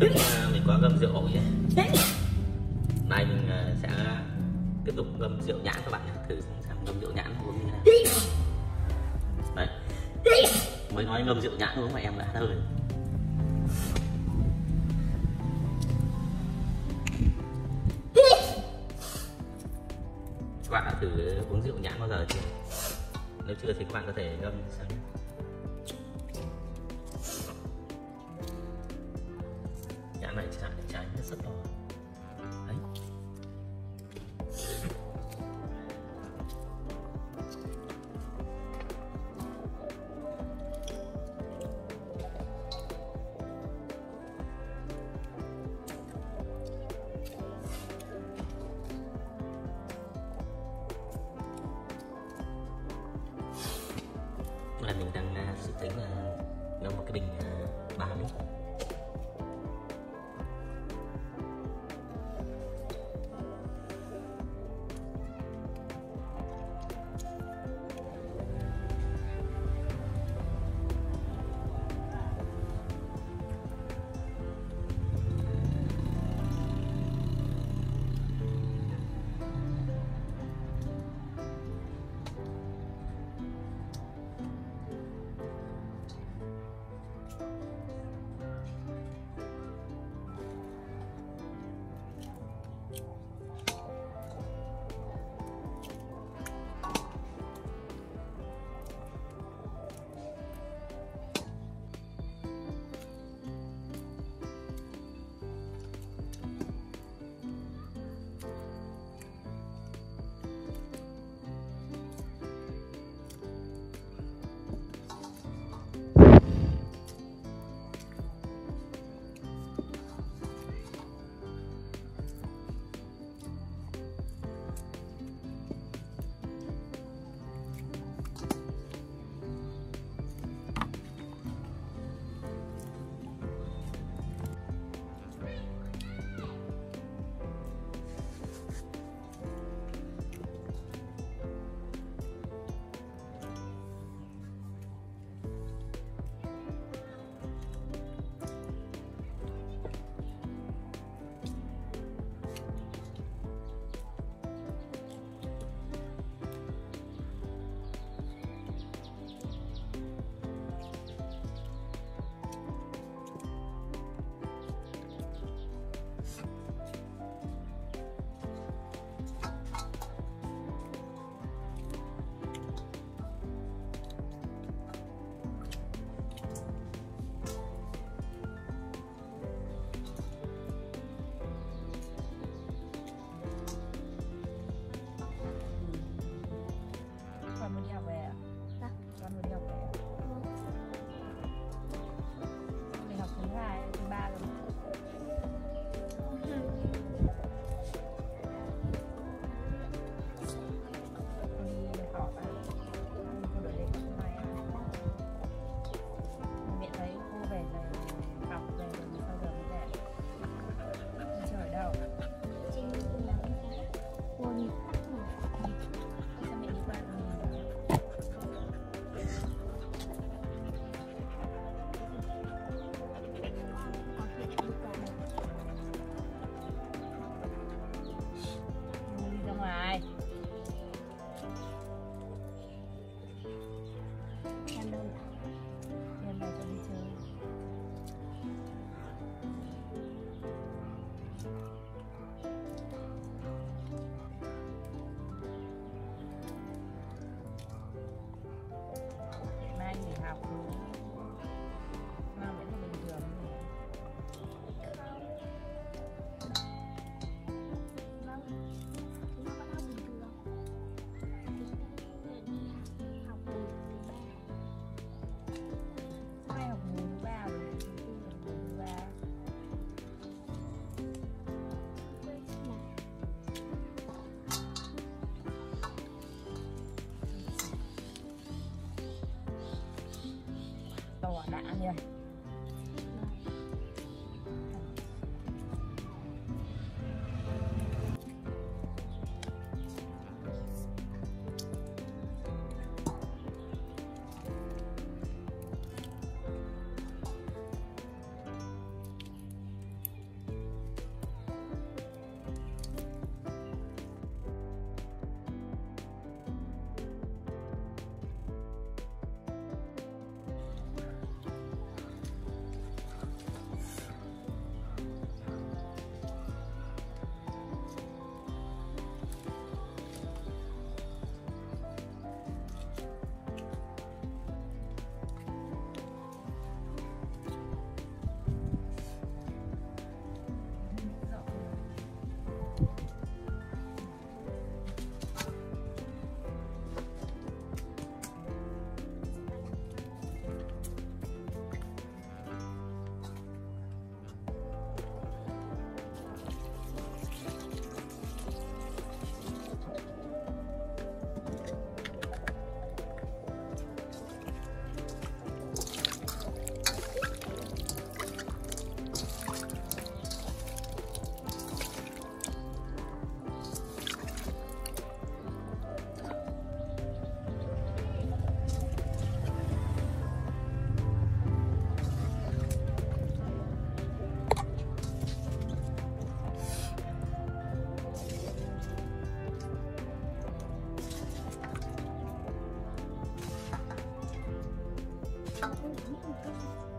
trước ờ, mình có ngâm rượu ổi ấy. nay mình ờ, sẽ tiếp tục ngâm rượu nhãn các bạn nhé. Thử xem ngâm rượu nhãn uống như thế nào. Đây. Mới nói ngâm rượu nhãn uống mà em đã hơi. Các bạn đã thử uống rượu nhãn bao giờ chưa? Nếu chưa thì các bạn có thể ngâm xem trái rồi đấy là mình đang à, dự tính là nấu một cái bình à, 3 lít Uhum.